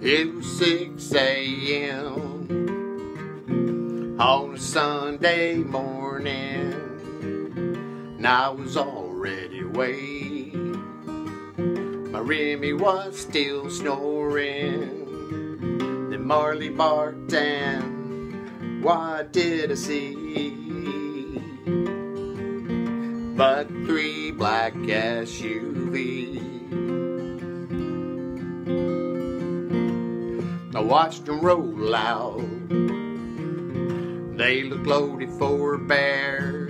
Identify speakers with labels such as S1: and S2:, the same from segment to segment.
S1: It was 6 a.m. on a Sunday morning, and I was already awake. My Remy was still snoring. Then Marley barked, and what did I see? But three black SUVs. Watched them roll out. They look loaded for bear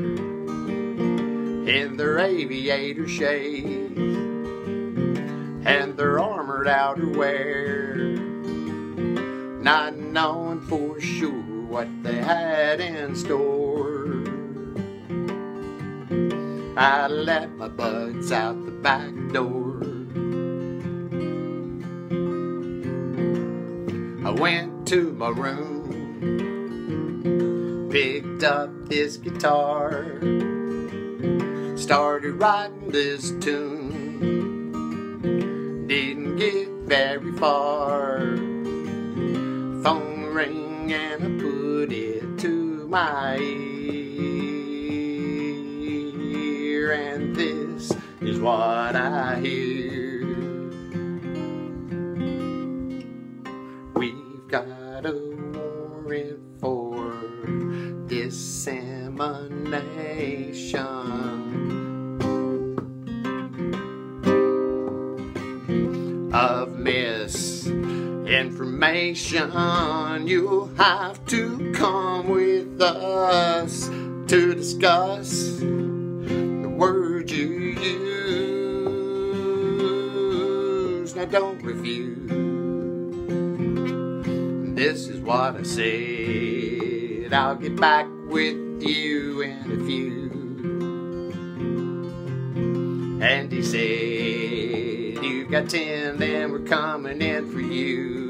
S1: in their aviator shades and their armored outerwear, not knowing for sure what they had in store. I let my buds out the back door. Went to my room, picked up this guitar, started writing this tune. Didn't get very far. Phone rang and I put it to my ear, and this is what I hear. Dissemination of misinformation. You'll have to come with us to discuss the words you use. Now don't refuse. This is what I said. I'll get back with you in a few. And he said, You've got ten, then we're coming in for you.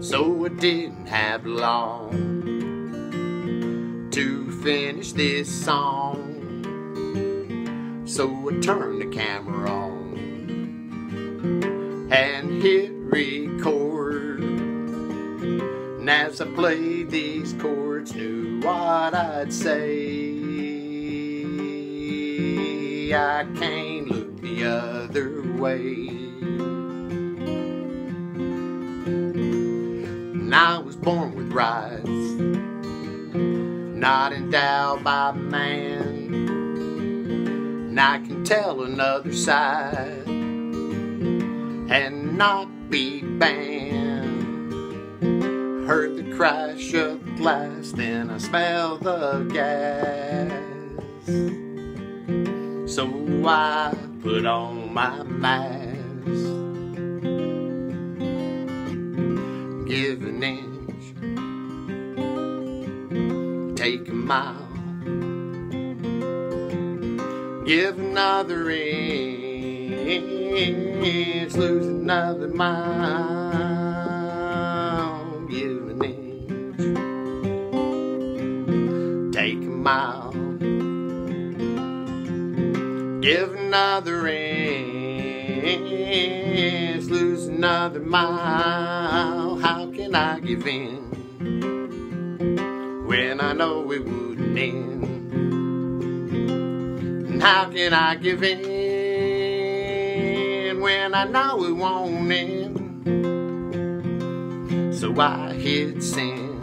S1: So I didn't have long to finish this song. So I turned the camera on and hit record. And as I played these chords, knew what I'd say. I can't look the other way. And I was born with rights, not endowed by man. And I can tell another side and not be banned. Heard the crash of glass, then I smell the gas. So I put on my mask. giving an inch, take a mile, give another inch, lose another mile, give an inch, take a mile, give another inch, lose another mile. How can I give in when I know it wouldn't end? And how can I give in when I know it won't end? So I hit send